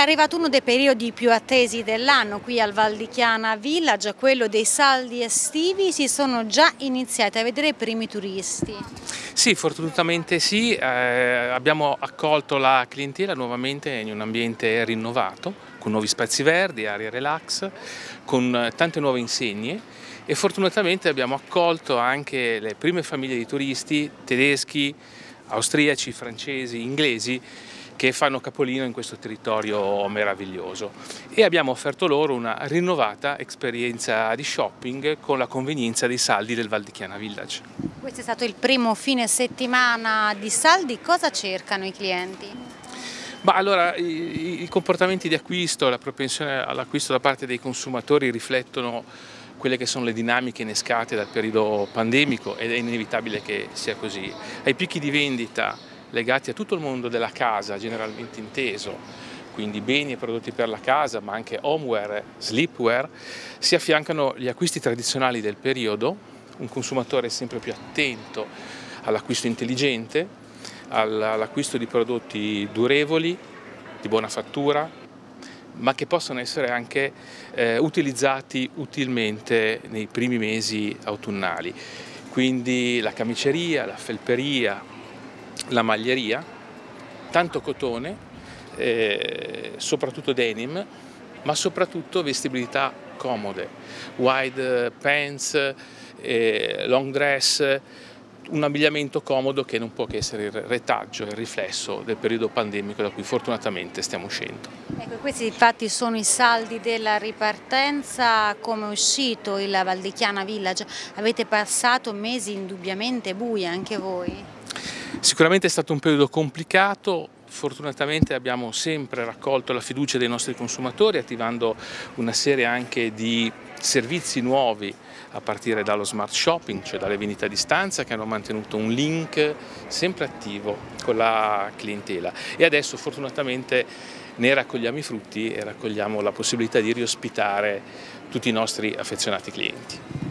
È arrivato uno dei periodi più attesi dell'anno qui al Val di Chiana Village, quello dei saldi estivi, si sono già iniziati a vedere i primi turisti. Sì, fortunatamente sì, eh, abbiamo accolto la clientela nuovamente in un ambiente rinnovato, con nuovi spazi verdi, aria relax, con tante nuove insegne. E fortunatamente abbiamo accolto anche le prime famiglie di turisti tedeschi, austriaci, francesi, inglesi che fanno capolino in questo territorio meraviglioso e abbiamo offerto loro una rinnovata esperienza di shopping con la convenienza dei saldi del Val di Chiana Village. Questo è stato il primo fine settimana di saldi, cosa cercano i clienti? Ma allora, i, i comportamenti di acquisto, la propensione all'acquisto da parte dei consumatori riflettono quelle che sono le dinamiche innescate dal periodo pandemico ed è inevitabile che sia così. Ai picchi di vendita legati a tutto il mondo della casa, generalmente inteso, quindi beni e prodotti per la casa, ma anche homeware, sleepwear, si affiancano gli acquisti tradizionali del periodo, un consumatore sempre più attento all'acquisto intelligente, all'acquisto di prodotti durevoli, di buona fattura, ma che possono essere anche eh, utilizzati utilmente nei primi mesi autunnali. Quindi la camiceria, la felperia, la maglieria, tanto cotone, eh, soprattutto denim, ma soprattutto vestibilità comode, wide pants, eh, long dress, un abbigliamento comodo che non può che essere il retaggio, il riflesso del periodo pandemico da cui fortunatamente stiamo uscendo. Ecco, questi infatti sono i saldi della ripartenza, come è uscito il Valdichiana Village, avete passato mesi indubbiamente bui anche voi? Sicuramente è stato un periodo complicato, fortunatamente abbiamo sempre raccolto la fiducia dei nostri consumatori attivando una serie anche di servizi nuovi a partire dallo smart shopping, cioè dalle vendite a distanza che hanno mantenuto un link sempre attivo con la clientela e adesso fortunatamente ne raccogliamo i frutti e raccogliamo la possibilità di riospitare tutti i nostri affezionati clienti.